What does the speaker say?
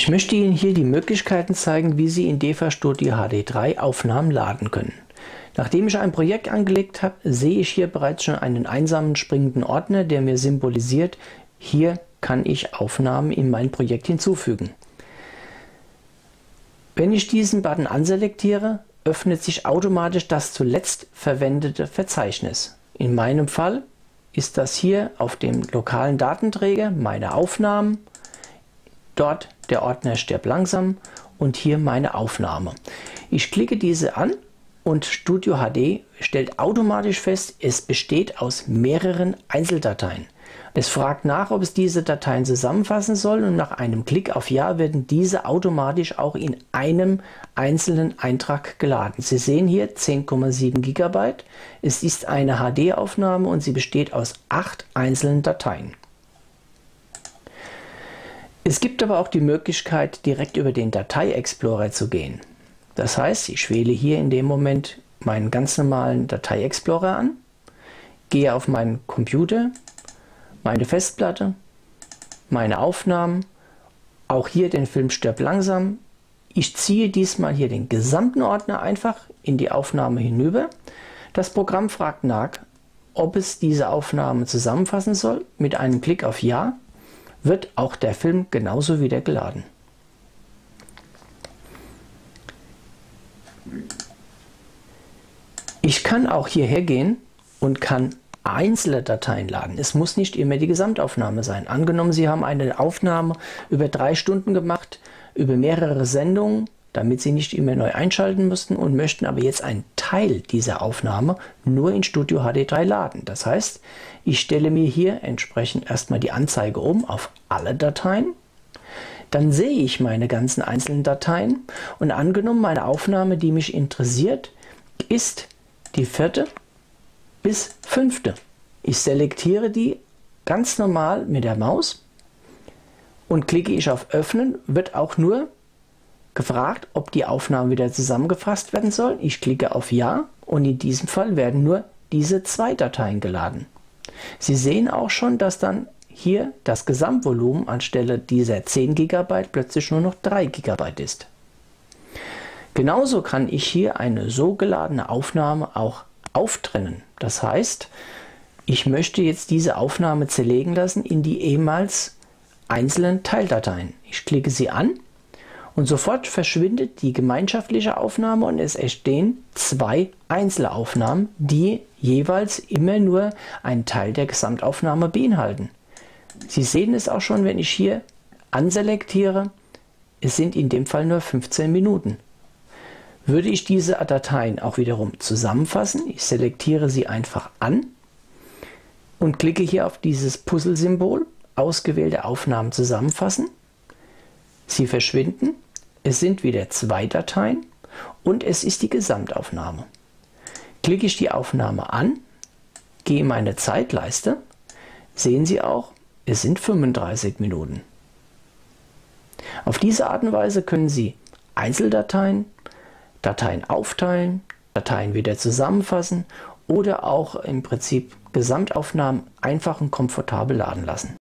Ich möchte Ihnen hier die Möglichkeiten zeigen, wie Sie in DEFA Studio HD3 Aufnahmen laden können. Nachdem ich ein Projekt angelegt habe, sehe ich hier bereits schon einen einsamen springenden Ordner, der mir symbolisiert, hier kann ich Aufnahmen in mein Projekt hinzufügen. Wenn ich diesen Button anselektiere, öffnet sich automatisch das zuletzt verwendete Verzeichnis. In meinem Fall ist das hier auf dem lokalen Datenträger meine Aufnahmen Dort der Ordner stirbt langsam und hier meine Aufnahme. Ich klicke diese an und Studio HD stellt automatisch fest, es besteht aus mehreren Einzeldateien. Es fragt nach, ob es diese Dateien zusammenfassen soll und nach einem Klick auf Ja werden diese automatisch auch in einem einzelnen Eintrag geladen. Sie sehen hier 10,7 GB. Es ist eine HD-Aufnahme und sie besteht aus acht einzelnen Dateien. Es gibt aber auch die Möglichkeit, direkt über den Datei-Explorer zu gehen. Das heißt, ich wähle hier in dem Moment meinen ganz normalen Datei-Explorer an, gehe auf meinen Computer, meine Festplatte, meine Aufnahmen, auch hier den Film stirbt langsam. Ich ziehe diesmal hier den gesamten Ordner einfach in die Aufnahme hinüber. Das Programm fragt nach, ob es diese Aufnahme zusammenfassen soll. Mit einem Klick auf Ja wird auch der Film genauso wieder geladen. Ich kann auch hierher gehen und kann einzelne Dateien laden. Es muss nicht immer die Gesamtaufnahme sein. Angenommen, Sie haben eine Aufnahme über drei Stunden gemacht, über mehrere Sendungen, damit Sie nicht immer neu einschalten müssten und möchten aber jetzt einen Teil dieser Aufnahme nur in Studio HD3 laden. Das heißt, ich stelle mir hier entsprechend erstmal die Anzeige um auf alle Dateien. Dann sehe ich meine ganzen einzelnen Dateien und angenommen meine Aufnahme, die mich interessiert, ist die vierte bis fünfte. Ich selektiere die ganz normal mit der Maus und klicke ich auf Öffnen, wird auch nur gefragt, ob die Aufnahme wieder zusammengefasst werden soll. Ich klicke auf Ja und in diesem Fall werden nur diese zwei Dateien geladen. Sie sehen auch schon, dass dann hier das Gesamtvolumen anstelle dieser 10 GB plötzlich nur noch 3 GB ist. Genauso kann ich hier eine so geladene Aufnahme auch auftrennen. Das heißt, ich möchte jetzt diese Aufnahme zerlegen lassen in die ehemals einzelnen Teildateien. Ich klicke sie an und sofort verschwindet die gemeinschaftliche Aufnahme und es entstehen zwei Einzelaufnahmen, die jeweils immer nur einen Teil der Gesamtaufnahme beinhalten. Sie sehen es auch schon, wenn ich hier anselektiere, es sind in dem Fall nur 15 Minuten. Würde ich diese Dateien auch wiederum zusammenfassen, ich selektiere sie einfach an und klicke hier auf dieses Puzzle-Symbol, ausgewählte Aufnahmen zusammenfassen, Sie verschwinden, es sind wieder zwei Dateien und es ist die Gesamtaufnahme. Klicke ich die Aufnahme an, gehe in meine Zeitleiste, sehen Sie auch, es sind 35 Minuten. Auf diese Art und Weise können Sie Einzeldateien, Dateien aufteilen, Dateien wieder zusammenfassen oder auch im Prinzip Gesamtaufnahmen einfach und komfortabel laden lassen.